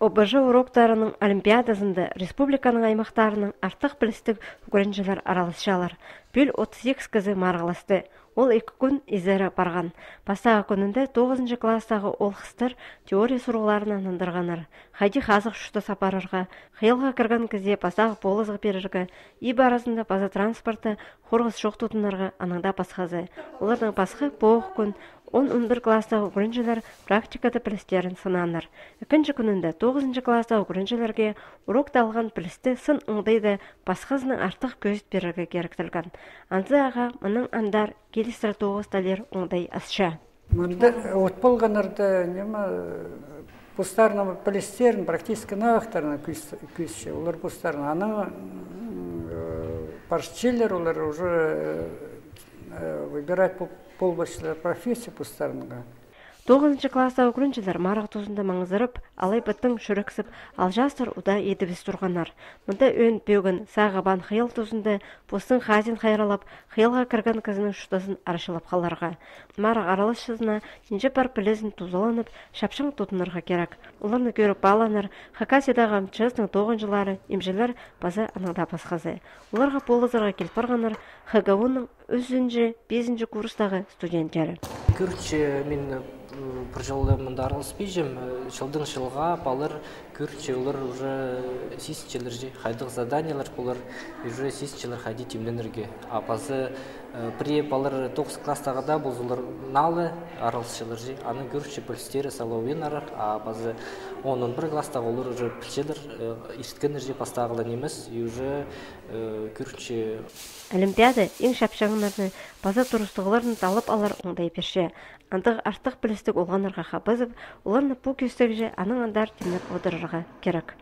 ОБЖ уроктарының олимпиадасында республиканың аймақтарының артық білістік үгүренчилер аралашалар. Бүл 32 кызы марғыласты. Ол екі күн изері барған. Бастағы күнінде 9 класстағы ол қыстыр теория сұрғыларына нандырғанар. Хайди хазық шүшті сапарырға, қиылға кірген кезде бастағы болызғы беріргі, и барасында база транспорты қорғыз шоқ тұтынарға анаңда пасхазы. Олардың пасхы боғы күн 10-11 класстағы үгүренчилер практикада білістерін сынаныр. Күнінде 9 класстағы үгүренчилерге урокта алған білісті сын ыңдайды пасхазының артық көзіт берерге керектілген. Анзы аға мұның андар келістір тоғысталер ыңдай асша. Мында болғанарда нема білістерін практически навақтарына күйсше. Олар пустарна. Ана паршчелер олар уже выбирать болбашылар профессия пустарынға 9 класста үгүрүнчүлөр марак тузунда маңыздырып, алай быттың шүрексіп, ал жастар уда едібіз тұрғанар. Мұнда өн бөгін сағабан хыял тузында постың хазин хайралап, хыялға кірген кызының шутасын арашылап қаларға. Марак аралышызына нинже пар пілезін тузаланып, шапшың тутынырға керек. Оларны көріп баланыр, Хакасиядағы чызның тоғын жылары, имжелер базы анаңда пасқазы. Оларға полызарға келіп барғанар, ХГУ-ның өзінші, 5 курстағы студенттері. Күрче мен жылы мында араласпейжем жылдың жылға балыр күрче олар уже сисчелер же хайдық заданиялар болар уже сисчелер хайди темленерге а базы при балыр тоғыз класстағыда бұл олар налы араласчылар же аны күрче пөлістері салауен арар а базы он он бір класстағы олар уже пілчелер ишіткенер же бастағылар емес и уже күрче Олимпиада ең шапшаңынарны база турыстығыларын талып алар оңдай перше. Андық артық олғанырға қабызып, оларны бұл көстегі аның андар темнеп отырырға керек.